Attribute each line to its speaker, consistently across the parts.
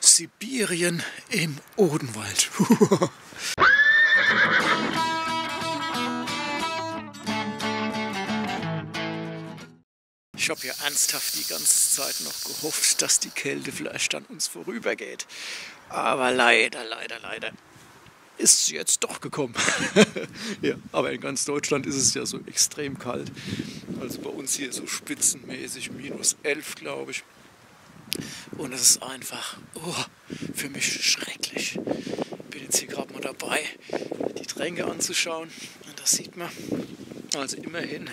Speaker 1: Sibirien im Odenwald. Ich habe ja ernsthaft die ganze Zeit noch gehofft, dass die Kälte vielleicht an uns vorübergeht. Aber leider, leider, leider ist sie jetzt doch gekommen. ja, aber in ganz Deutschland ist es ja so extrem kalt. Also bei uns hier so spitzenmäßig minus 11, glaube ich. Und es ist einfach oh, für mich schrecklich. Ich bin jetzt hier gerade mal dabei, die Tränke anzuschauen. Und das sieht man. Also immerhin,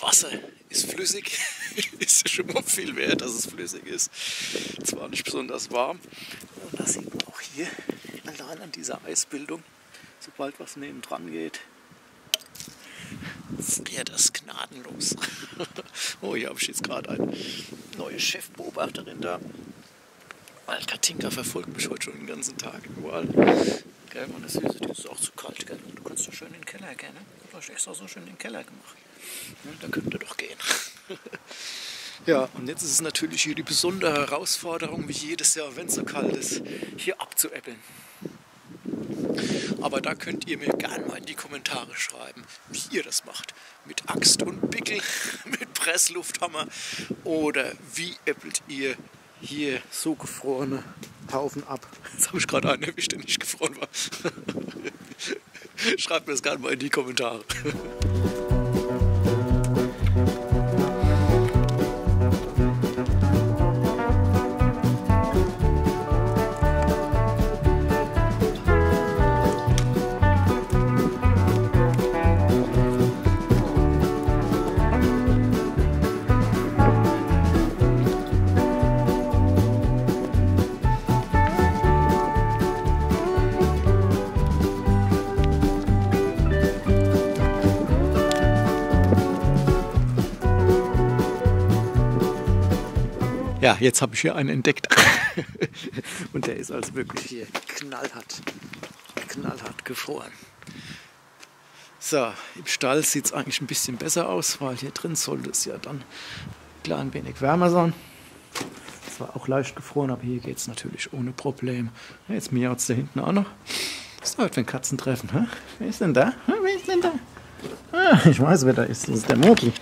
Speaker 1: Wasser ist flüssig. ist schon mal viel wert, dass es flüssig ist. Zwar nicht besonders warm. Und das sieht man auch hier allein an dieser Eisbildung. Sobald was neben dran geht, friert das gnadenlos. oh, hier habe ich jetzt gerade eine neue Chefbeobachterin da. Weil Katinka verfolgt mich heute schon den ganzen Tag überall. Gell, Süße, die ist auch zu kalt, gell? Du kannst doch schön in den Keller gehen, ne? Du hast extra so schön in den Keller gemacht. Ja, da könnte doch gehen. ja, und jetzt ist es natürlich hier die besondere Herausforderung, wie jedes Jahr, wenn es so kalt ist, hier abzuäppeln. Aber da könnt ihr mir gerne mal in die Kommentare schreiben, wie ihr das macht. Mit Axt und Pickel, mit Presslufthammer oder wie äppelt ihr hier so gefrorene Haufen ab. Jetzt habe ich gerade einen erwischt, der nicht gefroren war. Schreibt mir das gerne mal in die Kommentare. Ja, jetzt habe ich hier einen entdeckt. Und der ist also wirklich hier knallhart, knallhart gefroren. So, im Stall sieht es eigentlich ein bisschen besser aus, weil hier drin sollte es ja dann ein klein wenig wärmer sein. Es war auch leicht gefroren, aber hier geht es natürlich ohne Problem. Ja, jetzt miaut es da hinten auch noch. Was ist heute für ein Katzentreffen? Hä? Wer ist denn da? Wer ist denn da? Ah, ich weiß, wer da ist. Das ist der Mokli.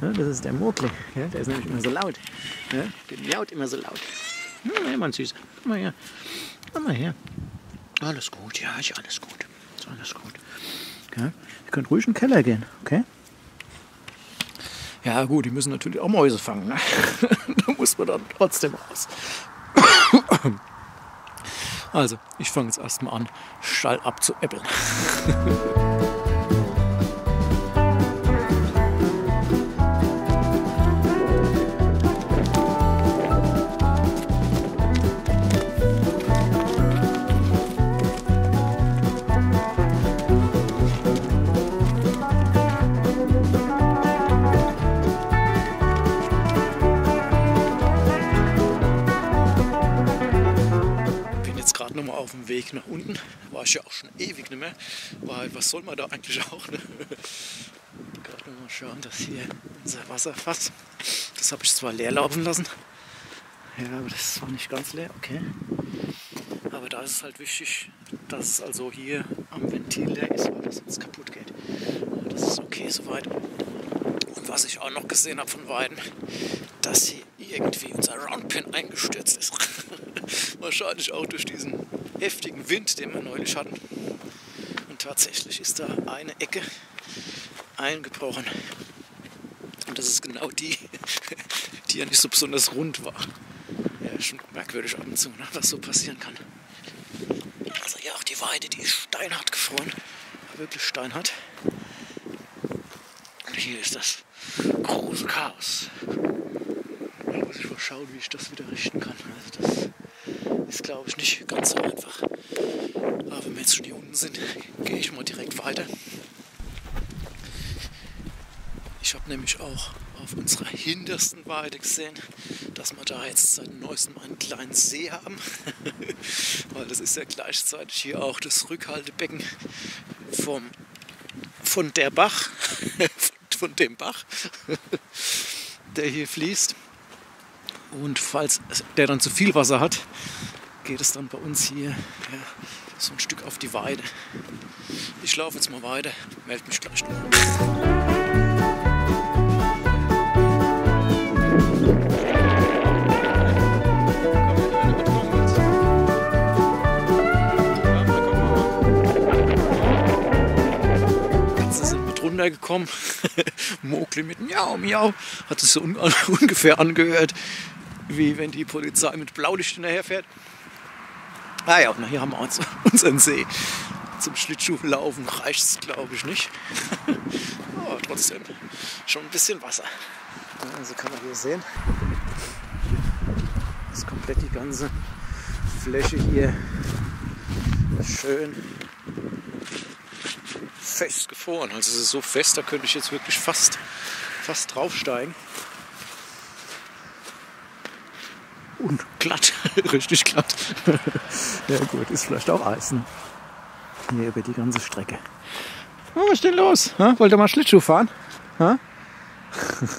Speaker 1: Ja, das ist der Mokli. Ja, der ist nämlich immer so laut. Ja, der miaut immer so laut. Ja, hey, mein Süßer. Komm mal her. Komm mal her. Alles gut, ja, ist alles gut. Ist alles gut. Ja, ihr könnt ruhig in den Keller gehen, okay? Ja, gut, die müssen natürlich auch Mäuse fangen. Ne? da muss man dann trotzdem raus. also, ich fange jetzt erstmal an, Stall abzuäppeln. auf dem Weg nach unten. War ich ja auch schon ewig nicht mehr, weil was soll man da eigentlich auch? Ne? Gerade mal schauen, dass hier unser Wasserfass, das habe ich zwar leer laufen lassen, ja, aber das war nicht ganz leer, okay. Aber da ist es halt wichtig, dass es also hier am Ventil leer ist, weil das sonst kaputt geht. Das ist okay soweit. Und was ich auch noch gesehen habe von Weiden, dass hier irgendwie unser Roundpin eingestürzt ist. Wahrscheinlich auch durch diesen heftigen Wind, den wir neulich hatten. Und tatsächlich ist da eine Ecke eingebrochen. Und das ist genau die, die ja nicht so besonders rund war. Ja, schon merkwürdig ab und zu, ne, was so passieren kann. Also ja, auch die Weide, die ist steinhart gefroren. Wirklich steinhart. Und hier ist das große Chaos. Da muss ich mal schauen, wie ich das wieder richten kann. Also das ist, glaube ich, nicht ganz so einfach. Aber wenn wir jetzt schon hier unten sind, gehe ich mal direkt weiter. Ich habe nämlich auch auf unserer hintersten Weide gesehen, dass wir da jetzt seit neuestem einen kleinen See haben. Weil das ist ja gleichzeitig hier auch das Rückhaltebecken vom, von der Bach, von dem Bach, der hier fließt. Und falls der dann zu viel Wasser hat, geht es dann bei uns hier ja, so ein Stück auf die Weide. Ich laufe jetzt mal weiter, melde mich gleich noch. Mit runtergekommen. Mowgli mit Miau, Miau. Hat es so un ungefähr angehört, wie wenn die Polizei mit Blaulicht hinterherfährt. Ah ja, und hier haben wir uns, unseren See. Zum Schlittschuhlaufen reicht es, glaube ich, nicht. Aber trotzdem schon ein bisschen Wasser. Also kann man hier sehen. Ist komplett die ganze Fläche hier schön fest gefroren. Also es ist so fest, da könnte ich jetzt wirklich fast, fast draufsteigen. Und glatt, richtig glatt. ja gut, ist vielleicht auch Eis. Ne? Hier über die ganze Strecke. Oh, was ist denn los? Ha? Wollt ihr mal Schlittschuh fahren? Ha?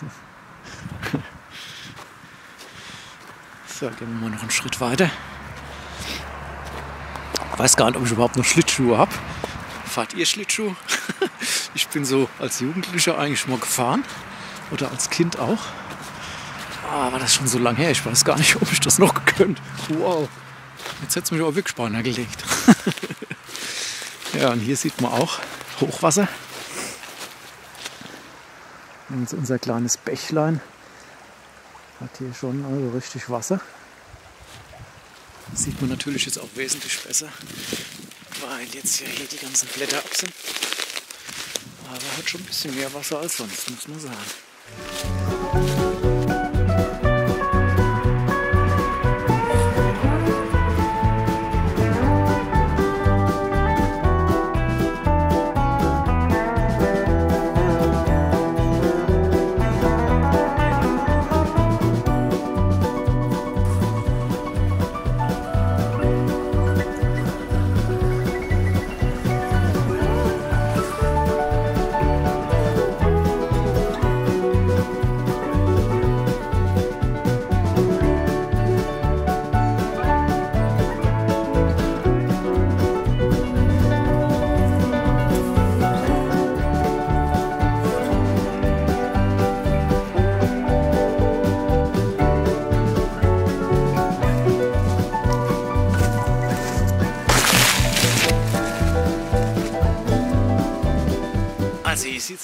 Speaker 1: so, gehen wir mal noch einen Schritt weiter. Ich weiß gar nicht, ob ich überhaupt noch Schlittschuhe habe. Fahrt ihr Schlittschuh? ich bin so als Jugendlicher eigentlich mal gefahren. Oder als Kind auch. Ah, war das schon so lange her? Ich weiß gar nicht, ob ich das noch gekönnt. Wow. Jetzt hätte es mich auch wirklich beinahe gelegt. ja, und hier sieht man auch Hochwasser. Und unser kleines Bächlein hat hier schon also richtig Wasser. Das sieht man natürlich jetzt auch wesentlich besser, weil jetzt hier die ganzen Blätter ab sind. Aber hat schon ein bisschen mehr Wasser als sonst, muss man sagen.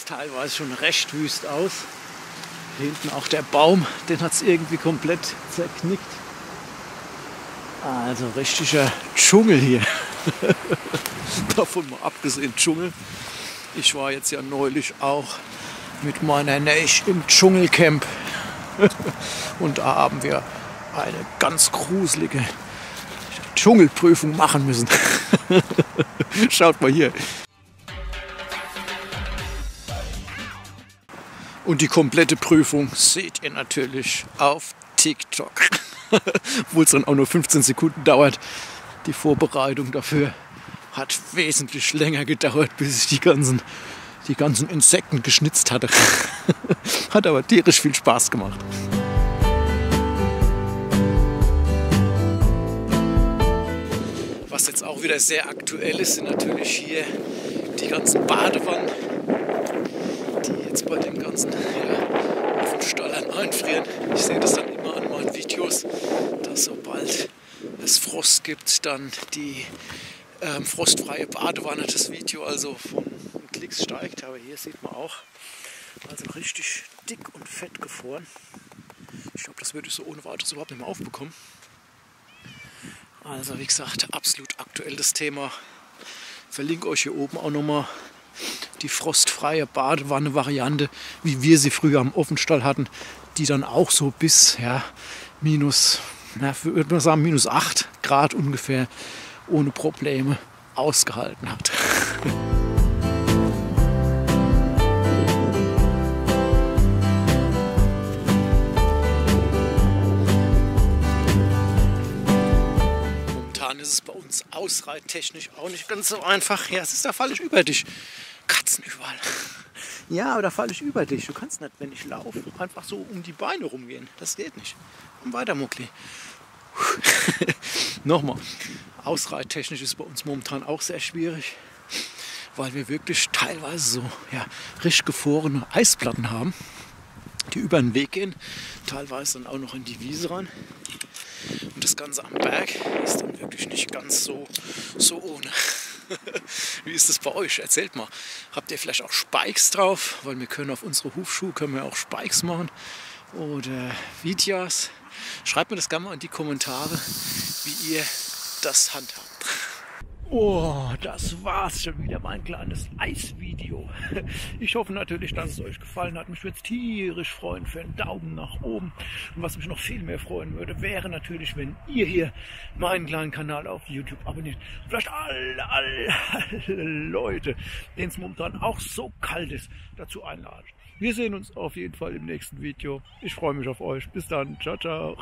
Speaker 1: Teilweise schon recht wüst aus. Hier hinten auch der Baum, den hat es irgendwie komplett zerknickt. Also richtiger Dschungel hier. Davon mal abgesehen Dschungel. Ich war jetzt ja neulich auch mit meiner Neich im Dschungelcamp. Und da haben wir eine ganz gruselige Dschungelprüfung machen müssen. Schaut mal hier. Und die komplette Prüfung seht ihr natürlich auf TikTok. Obwohl es dann auch nur 15 Sekunden dauert. Die Vorbereitung dafür hat wesentlich länger gedauert, bis ich die ganzen, die ganzen Insekten geschnitzt hatte. hat aber tierisch viel Spaß gemacht. Was jetzt auch wieder sehr aktuell ist, sind natürlich hier die ganzen Badewannen, jetzt bei dem ganzen ja, auf den Stallern einfrieren. Ich sehe das dann immer an meinen Videos, dass sobald es Frost gibt, dann die ähm, frostfreie Badewanne das Video also von Klicks steigt. Aber hier sieht man auch, also richtig dick und fett gefroren. Ich glaube, das würde ich so ohne weiteres überhaupt nicht mehr aufbekommen. Also wie gesagt, absolut aktuell das Thema. Verlinke euch hier oben auch nochmal die frostfreie Badewanne-Variante, wie wir sie früher am Offenstall hatten, die dann auch so bis ja, minus, na, würde man sagen, minus 8 Grad ungefähr ohne Probleme ausgehalten hat. Momentan ist es bei uns ausreittechnisch auch nicht ganz so einfach. Ja, es ist da völlig über dich. Katzen überall. Ja, aber da falle ich über dich. Du kannst nicht, wenn ich laufe, einfach so um die Beine rumgehen. Das geht nicht. Komm weiter, Muckli. Nochmal. Ausreittechnisch ist bei uns momentan auch sehr schwierig, weil wir wirklich teilweise so ja, richtig gefrorene Eisplatten haben, die über den Weg gehen, teilweise dann auch noch in die Wiese rein. Und das Ganze am Berg ist dann wirklich nicht ganz so, so ohne. Wie ist das bei euch? Erzählt mal. Habt ihr vielleicht auch Spikes drauf? Weil wir können auf unsere Hufschuhe können wir auch Spikes machen. Oder Videos. Schreibt mir das gerne mal in die Kommentare, wie ihr das handhabt. Oh, das war's schon wieder, mein kleines Eisvideo. Ich hoffe natürlich, dass es euch gefallen hat. Mich würde es tierisch freuen für einen Daumen nach oben. Und was mich noch viel mehr freuen würde, wäre natürlich, wenn ihr hier meinen kleinen Kanal auf YouTube abonniert. Vielleicht alle, alle, alle Leute, denen es momentan auch so kalt ist, dazu einladen. Wir sehen uns auf jeden Fall im nächsten Video. Ich freue mich auf euch. Bis dann. Ciao, ciao.